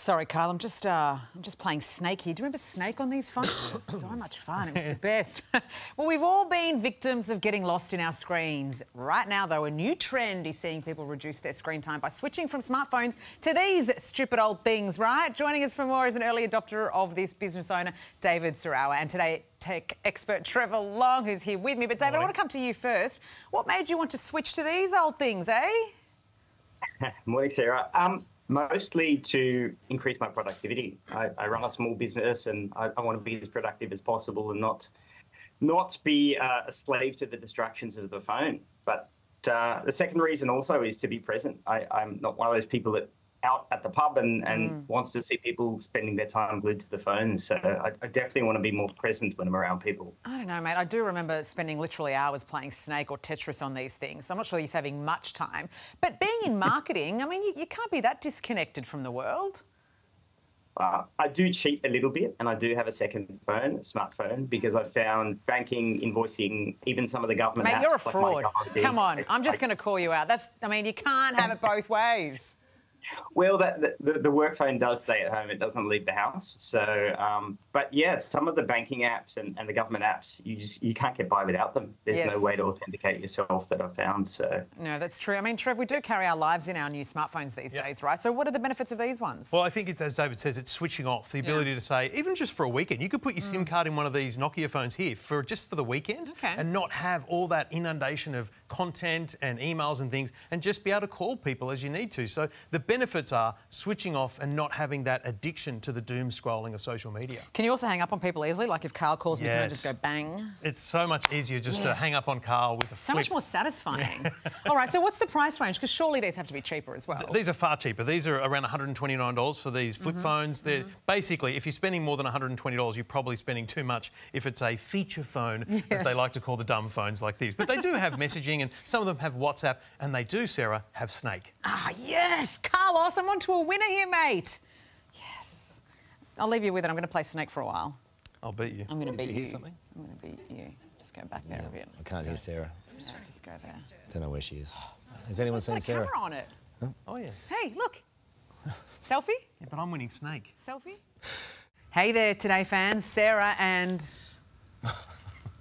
Sorry, Karl. I'm just uh, I'm just playing Snake here. Do you remember Snake on these phones? It was so much fun. It was the best. well, we've all been victims of getting lost in our screens. Right now, though, a new trend is seeing people reduce their screen time by switching from smartphones to these stupid old things. Right? Joining us for more is an early adopter of this business owner, David Sarawa, and today tech expert Trevor Long, who's here with me. But David, Morning. I want to come to you first. What made you want to switch to these old things, eh? Morning, Sarah. Um, mostly to increase my productivity. I, I run a small business and I, I, want to be as productive as possible and not not be uh, a slave to the distractions of the phone. But uh, the second reason also is to be present. I, I'm not one of those people that out at the pub and, and mm. wants to see people spending their time glued to the phone. So I, I, definitely want to be more present when I'm around people. I don't know, mate. I do remember spending literally hours playing Snake or Tetris on these things. I'm not sure you're saving much time. But being in marketing, I mean, you, you, can't be that disconnected from the world. Uh, I do cheat a little bit, and I do have a second phone, a smartphone, because I found banking, invoicing, even some of the government Mate, apps. you're a fraud. Like Come on, I'm just going to call you out. That's, I mean, you can't have it both ways. Well, that, the, the work phone does stay at home. It doesn't leave the house. So, um, but yes, some of the banking apps and, and the government apps, you just you can't get by without them. There's yes. no way to authenticate yourself that I've found. So no, that's true. I mean, Trev, we do carry our lives in our new smartphones these yep. days, right? So, what are the benefits of these ones? Well, I think it's as David says, it's switching off the ability yeah. to say, even just for a weekend, you could put your mm. SIM card in one of these Nokia phones here for just for the weekend, okay. and not have all that inundation of content and emails and things, and just be able to call people as you need to. So the benefits are switching off and not having that addiction to the doom scrolling of social media. Can you also hang up on people easily? Like if Karl calls me, yes. can I just go bang? It's so much easier just yes. to hang up on Karl with a so flip. much more satisfying. Yeah. All right, so what's the price range? Because surely these have to be cheaper as well. Th these are far cheaper. These are around $129 for these flip mm -hmm. phones. They're mm -hmm. basically, if you're spending more than $120, you're probably spending too much if it's a feature phone, yes. as they like to call the dumb phones like these. But they do have messaging and some of them have WhatsApp, and they do, Sarah, have Snake. Ah, yes, Carlos, I'm on to a winner here, mate. Yes. I'll leave you with it. I'm going to play Snake for a while. I'll beat you. I'm going to beat you. hear something? I'm going to beat you. Just go back there a bit. I can't hear Sarah. Just, just go there. Don't know where she is. Has anyone seen Sarah? camera on it. Huh? Oh, yeah. Hey, look. Selfie? Yeah, but I'm winning Snake. Selfie? Hey there, Today fans. Sarah and